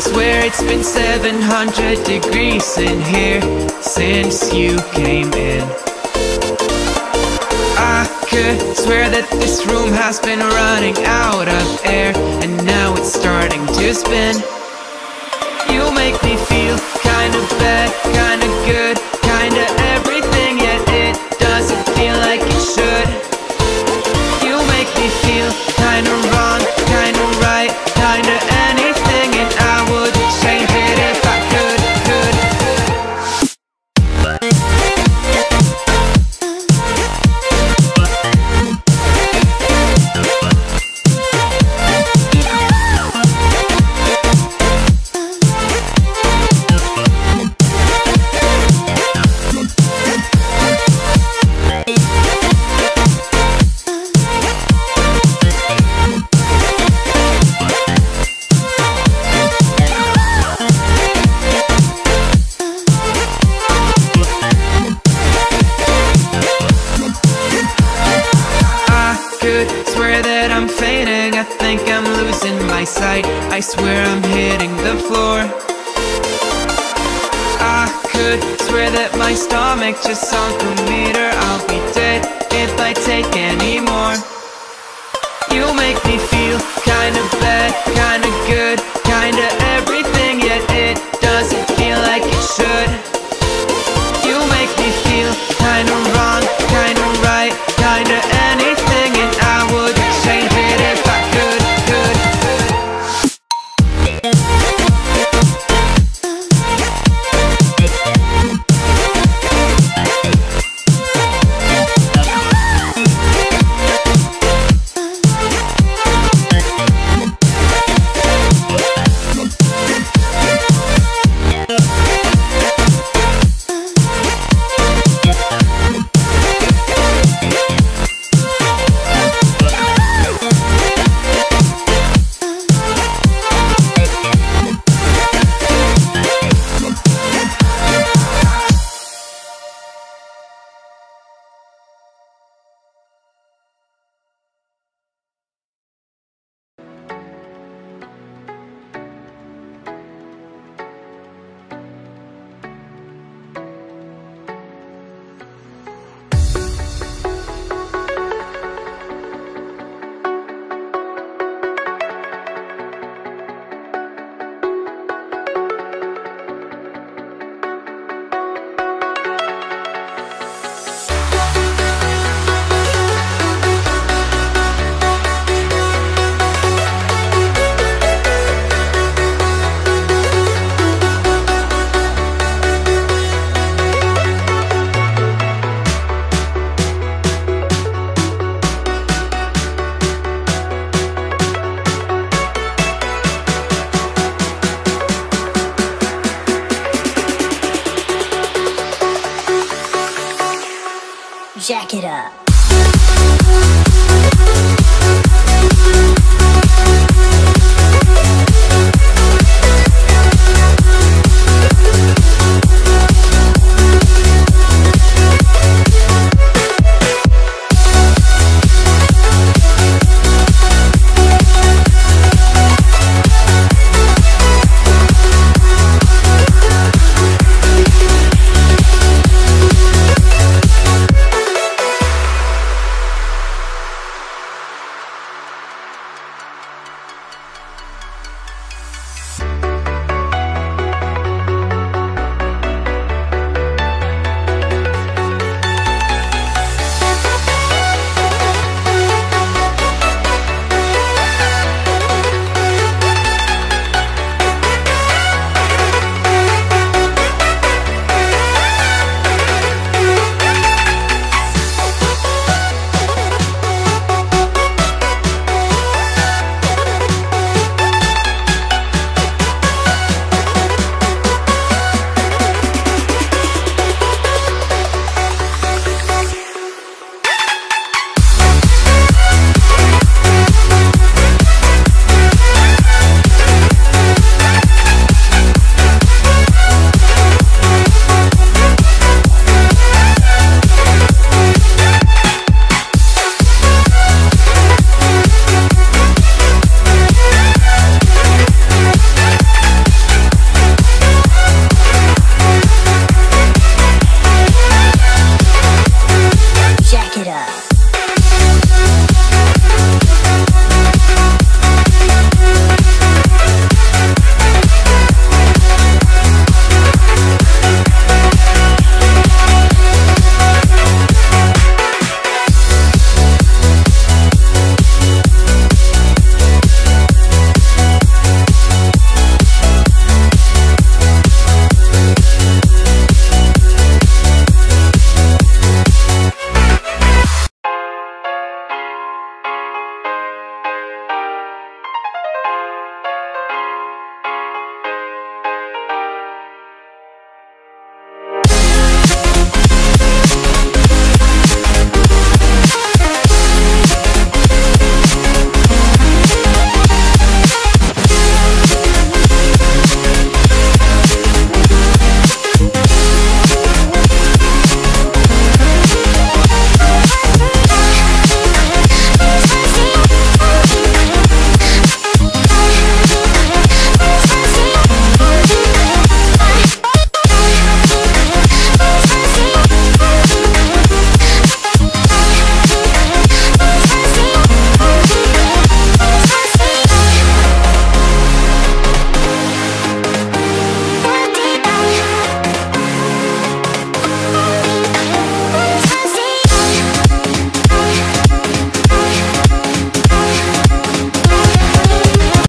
swear it's been 700 degrees in here since you came in. I could swear that this room has been running out of air and now it's starting to spin. You make me feel kinda bad, kinda good, kinda everything, yet it doesn't feel like it should. Could swear that my stomach just sunk a meter. I'll be dead if I take any more. You make me feel kinda bad, kinda good Kinda everything, yet it doesn't feel like it should